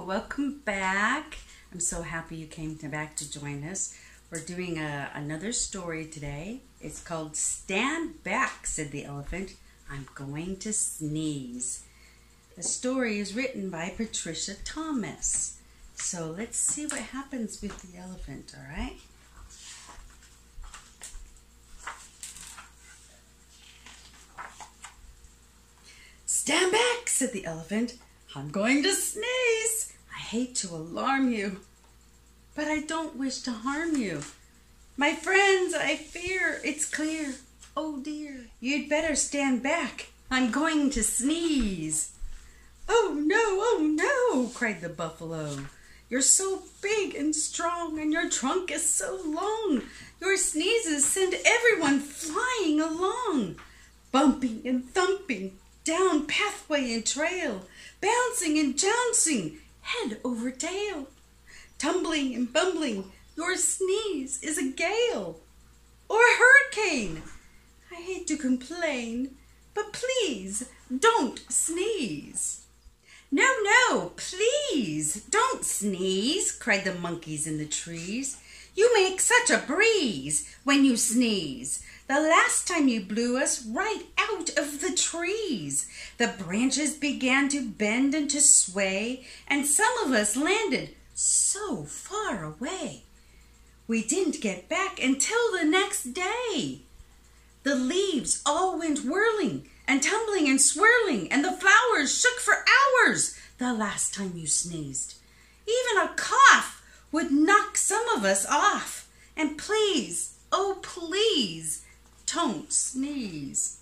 welcome back. I'm so happy you came to back to join us. We're doing a, another story today. It's called Stand Back, said the elephant. I'm going to sneeze. The story is written by Patricia Thomas. So let's see what happens with the elephant, all right? Stand back, said the elephant. I'm going to sneeze. I hate to alarm you, but I don't wish to harm you. My friends, I fear it's clear. Oh dear, you'd better stand back. I'm going to sneeze. Oh no, oh no, cried the buffalo. You're so big and strong, and your trunk is so long. Your sneezes send everyone flying along, bumping and thumping down pathway and trail, bouncing and jouncing, head over tail. Tumbling and bumbling, your sneeze is a gale or a hurricane. I hate to complain, but please don't sneeze. No, no, please don't sneeze, cried the monkeys in the trees. You make such a breeze when you sneeze. The last time you blew us right out of the trees. The branches began to bend and to sway, and some of us landed so far away. We didn't get back until the next day. The leaves all went whirling and tumbling and swirling, and the flowers shook for hours the last time you sneezed. Even a cough would knock some of us off. And please, oh please, don't sneeze.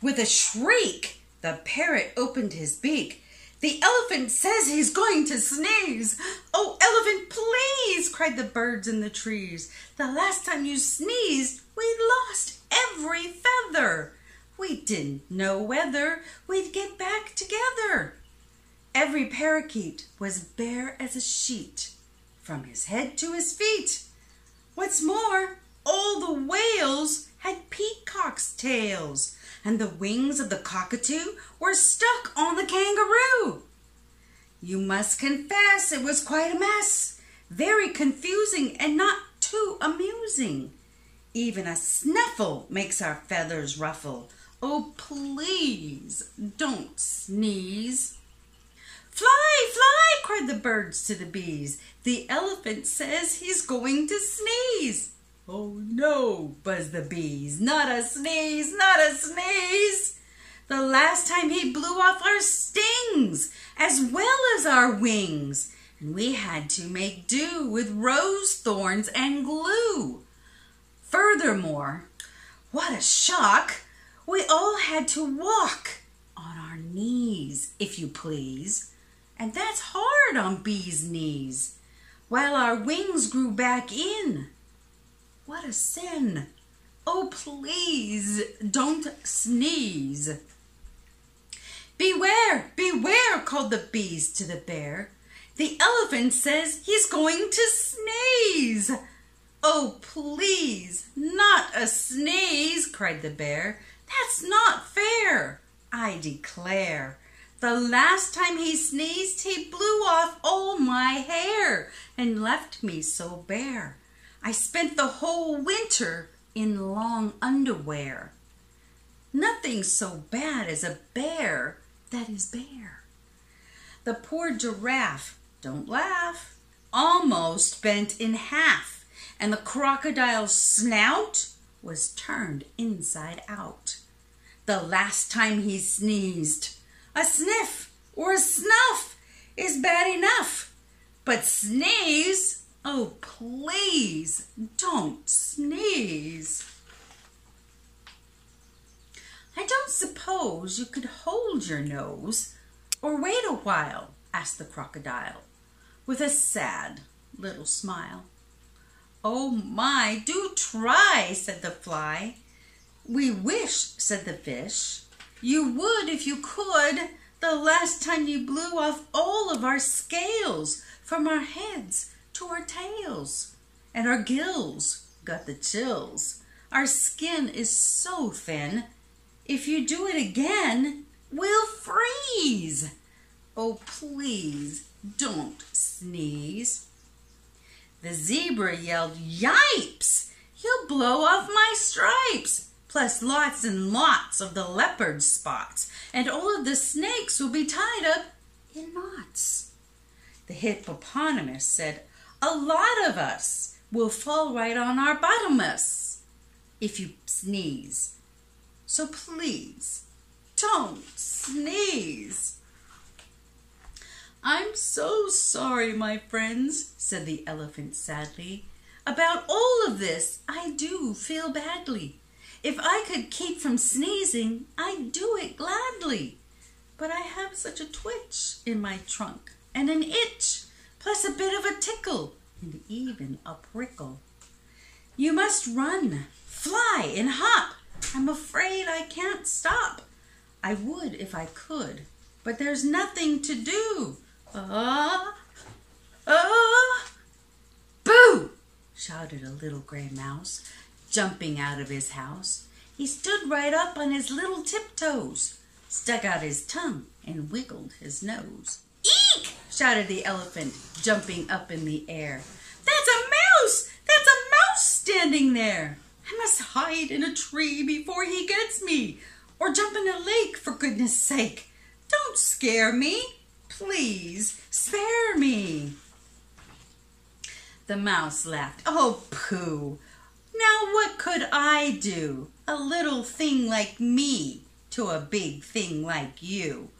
With a shriek, the parrot opened his beak. The elephant says he's going to sneeze. Oh, elephant, please, cried the birds in the trees. The last time you sneezed, we lost every feather. We didn't know whether we'd get back together. Every parakeet was bare as a sheet, from his head to his feet. What's more, all the whales had peacocks' tails, and the wings of the cockatoo were stuck on the kangaroo. You must confess it was quite a mess, very confusing and not too amusing. Even a snuffle makes our feathers ruffle. Oh, please don't sneeze. Fly, fly, cried the birds to the bees. The elephant says he's going to sneeze. Oh no, buzzed the bees. Not a sneeze, not a sneeze. The last time he blew off our stings as well as our wings, and we had to make do with rose thorns and glue. Furthermore, what a shock! We all had to walk on our knees, if you please, and that's hard on bees' knees, while our wings grew back in. What a sin! Oh, please don't sneeze. Beware, beware, called the bees to the bear. The elephant says he's going to sneeze. Oh, please, not a sneeze, cried the bear. That's not fair, I declare. The last time he sneezed, he blew off all my hair and left me so bare. I spent the whole winter in long underwear. Nothing so bad as a bear that is bare. The poor giraffe, don't laugh, almost bent in half, and the crocodile's snout was turned inside out. The last time he sneezed, a sniff or a snuff is bad enough, but sneeze Oh, please don't sneeze. I don't suppose you could hold your nose or wait a while, asked the crocodile with a sad little smile. Oh my, do try, said the fly. We wish, said the fish, you would if you could the last time you blew off all of our scales from our heads to our tails, and our gills got the chills. Our skin is so thin, if you do it again, we'll freeze. Oh, please don't sneeze. The zebra yelled, Yipes! You'll blow off my stripes! Plus lots and lots of the leopard spots, and all of the snakes will be tied up in knots. The hippopotamus said, A lot of us will fall right on our bottomus if you sneeze. So please, don't sneeze. I'm so sorry, my friends, said the elephant sadly. About all of this, I do feel badly. If I could keep from sneezing, I'd do it gladly. But I have such a twitch in my trunk, and an itch, plus a bit of a tickle, and even a prickle. You must run, fly, and hop. I'm afraid I can't stop. I would if I could, but there's nothing to do. Ah, ah, boo! shouted a little gray mouse, jumping out of his house. He stood right up on his little tiptoes, stuck out his tongue, and wiggled his nose. Eek! shouted the elephant, jumping up in the air. That's a mouse! That's a mouse standing there! I must hide in a tree before he gets me, or jump in a lake, for goodness sake. Don't scare me. Please spare me. The mouse laughed. Oh, pooh! Now what could I do? A little thing like me to a big thing like you.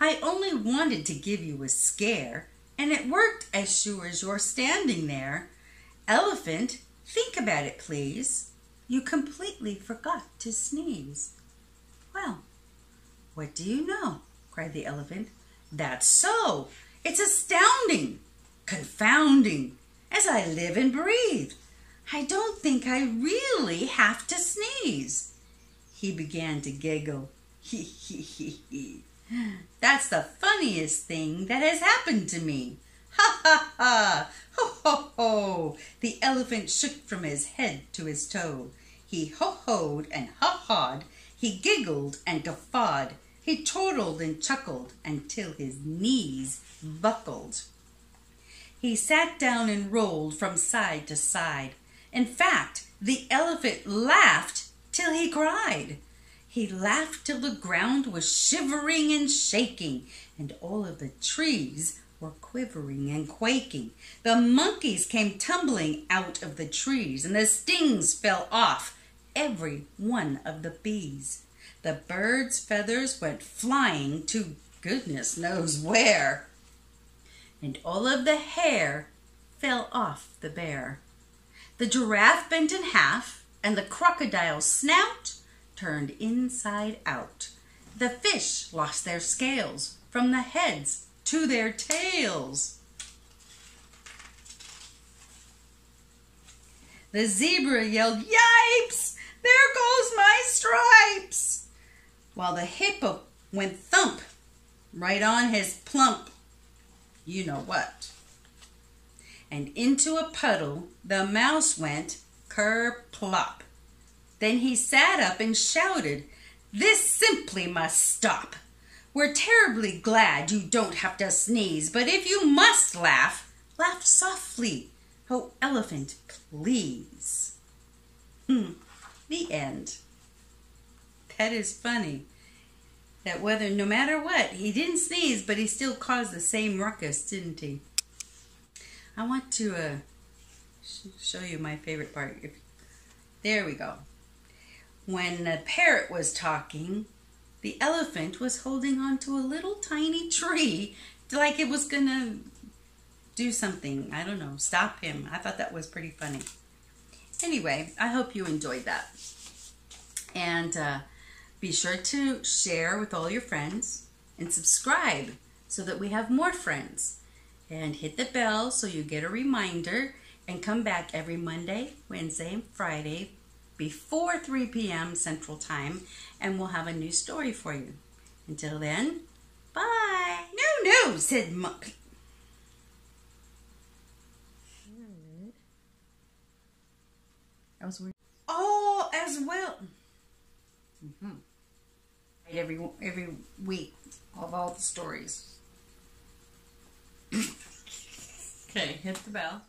I only wanted to give you a scare, and it worked as sure as you're standing there. Elephant, think about it, please. You completely forgot to sneeze. Well, what do you know? cried the elephant. That's so. It's astounding, confounding, as I live and breathe. I don't think I really have to sneeze. He began to giggle. He, he, he, he. That's the funniest thing that has happened to me. Ha ha ha! Ho ho ho! The elephant shook from his head to his toe. He ho hoed and ha hawed. He giggled and guffawed. He chortled and chuckled until his knees buckled. He sat down and rolled from side to side. In fact, the elephant laughed till he cried. He laughed till the ground was shivering and shaking, and all of the trees were quivering and quaking. The monkeys came tumbling out of the trees, and the stings fell off every one of the bees. The bird's feathers went flying to goodness knows where, and all of the hair fell off the bear. The giraffe bent in half, and the crocodile's snout turned inside out. The fish lost their scales from the heads to their tails. The zebra yelled, Yipes! There goes my stripes! While the hippo went thump right on his plump, you know what. And into a puddle the mouse went ker plop. Then he sat up and shouted, This simply must stop. We're terribly glad you don't have to sneeze, but if you must laugh, laugh softly. Oh, elephant, please. Hmm. The end. That is funny. That whether, no matter what, he didn't sneeze, but he still caused the same ruckus, didn't he? I want to uh, sh show you my favorite part. There we go. When the parrot was talking, the elephant was holding on to a little tiny tree like it was going to do something. I don't know, stop him. I thought that was pretty funny. Anyway, I hope you enjoyed that. And uh, be sure to share with all your friends and subscribe so that we have more friends. And hit the bell so you get a reminder and come back every Monday, Wednesday, and Friday before 3 p.m. Central Time and we'll have a new story for you. Until then, bye. No, no, said Monkey. I was Oh, as well. Mm -hmm every every week of all the stories. Okay, hit the bell.